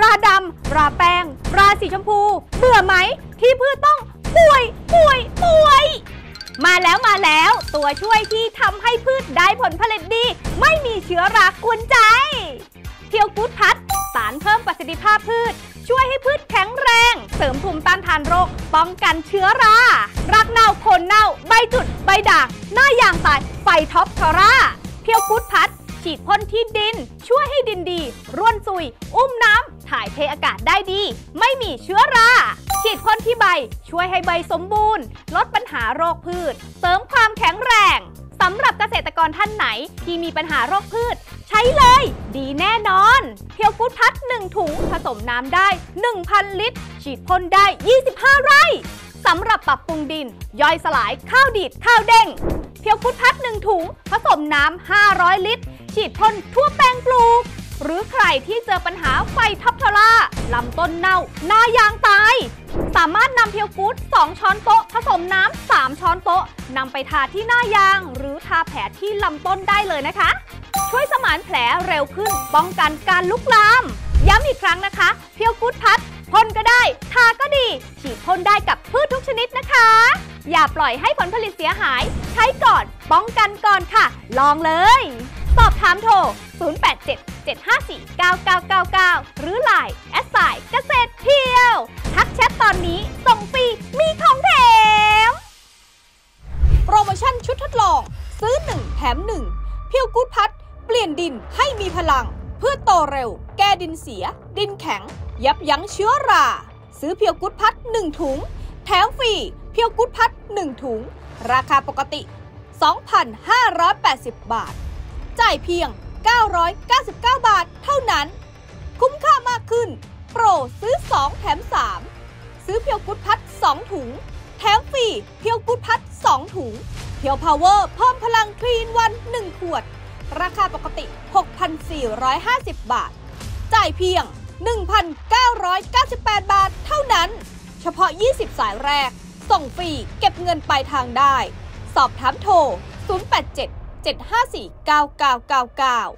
ราดำ ราแป้ง ราสีชมพู เบื่อไหม ที่พืชต้องป่วย ป่วย ป่วย มาแล้วมาแล้ว ตัวช่วยที่ทำให้พืชได้ผลผลิตดี ไม่มีเชื้อรากวนใจ เพียวกูดพัด สารเพิ่มประสิทธิภาพพืช ช่วยให้พืชแข็งแรง เสริมภูมิต้านทานโรค ป้องกันเชื้อรารากเน่าโคนเน่า ใบจุด ใบด่าง หน้ายางตาย ไฟท็อปทอร่า เพียวกูดพัดฉีดพ่นที่ดิน ช่วยให้ดินดี ร่วนซุย อุ้มน้ำ ถ่ายเทอากาศได้ดี ไม่มีเชื้อรา ฉีดพ่นที่ใบช่วยให้ใบสมบูรณ์ ลดปัญหาโรคพืช เสริมความแข็งแรงสำหรับเกษตรกรท่านไหนที่มีปัญหาโรคพืช ใช้เลย ดีแน่นอนเพียวกูดพัด 1 ถุงผสมน้ำได้ 1,000 ลิตร ฉีดพ่นได้ 25 ไร่สำหรับปรับปรุงดิน ย่อยสลายข้าวดีดข้าวเด้งเพียวกุดพัด1ถุง ผสมน้ำ 500 ลิตร ฉีดพ่นทั่วแปลงปลูก หรือใครที่เจอปัญหาไฟทับทลาลำต้นเน่า หน้ายางตาย สามารถนำเพียวกูด2ช้อนโต๊ะ ผสมน้ำ3ช้อนโต๊ะนำไปทาที่หน้ายาง หรือทาแผลที่ลำต้นได้เลยนะคะ ช่วยสมานแผลเร็วขึ้น ป้องกันการลุกลาม ย้ำอีกครั้งนะคะ เพียวกูดพัดพ่นก็ได้ ทาก็ดี ฉีดพ่นได้กับพืชทุกชนิดนะคะ อย่าปล่อยให้ผลผลิตเสียหาย ใช้ก่อน ป้องกันก่อนค่ะ ลองเลย สอบถามโทร 087 754 9999 หรือ Line แอสไซเกษตรเที่ยว ทักแชทตอนนี้ส่งฟรีมีของแถม โปรโมชั่นชุดทดลอง ซื้อ 1 แถม 1 เพียวกูดพัด เปลี่ยนดินให้มีพลัง เพื่อโตเร็ว แก้ดินเสีย ดินแข็ง ยับยั้งเชื้อรา ซื้อเพียวกูดพัด 1 ถุง แถมฟรีเพียวกูดพัด 1 ถุง ราคาปกติ 2,580 บาท จ่ายเพียง 999 บาทเท่านั้น คุ้มค่ามากขึ้น โปรซื้อ 2 แถม 3 ซื้อเพียวกุดพัด 2 ถุง แถมฟรีเพียวกุดพัด 2 ถุง เพียวพาวเวอร์เพิ่มพลังคลีนวัน 1 ขวด ราคาปกติ 6,450 บาท จ่ายเพียง 1,998 บาทเท่านั้น เฉพาะ 20 สายแรก ส่งฟรีเก็บเงินปลายทางได้ สอบถามโทร 087 754 9999